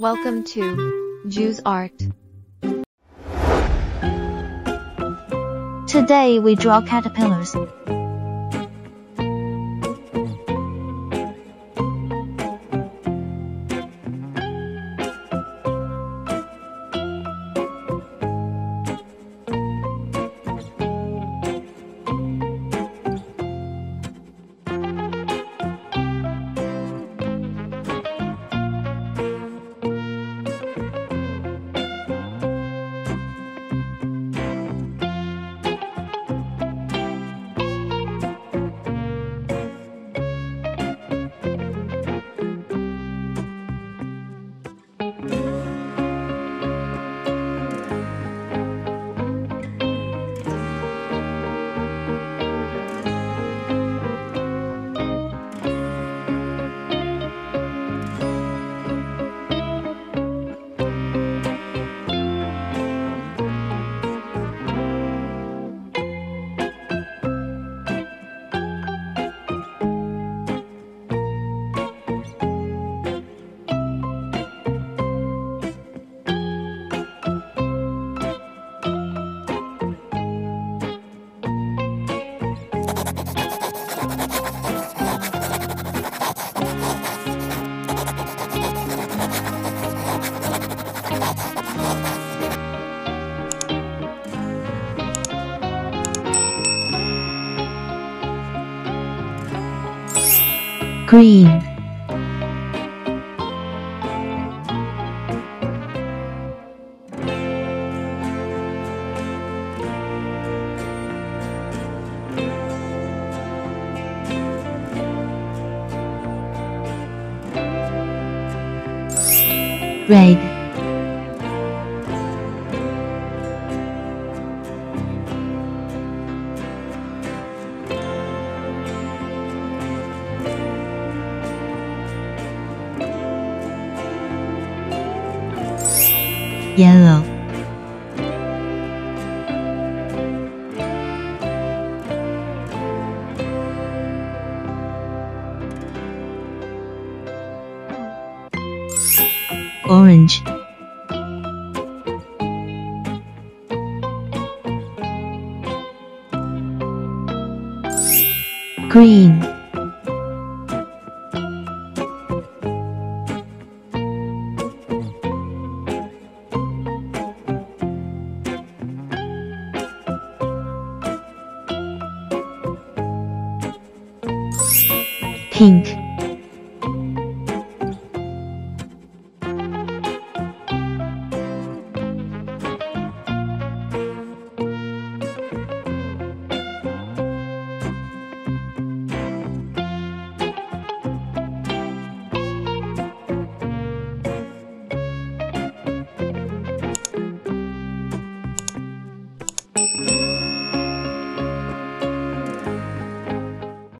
Welcome to Jews Art. Today we draw caterpillars. Green. Red Yellow Orange Green Pink